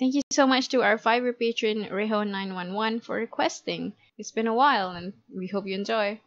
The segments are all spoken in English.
Thank you so much to our Fiverr patron Reho911 for requesting. It's been a while and we hope you enjoy.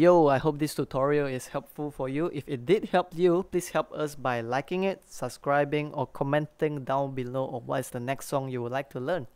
Yo, I hope this tutorial is helpful for you. If it did help you, please help us by liking it, subscribing, or commenting down below on what is the next song you would like to learn.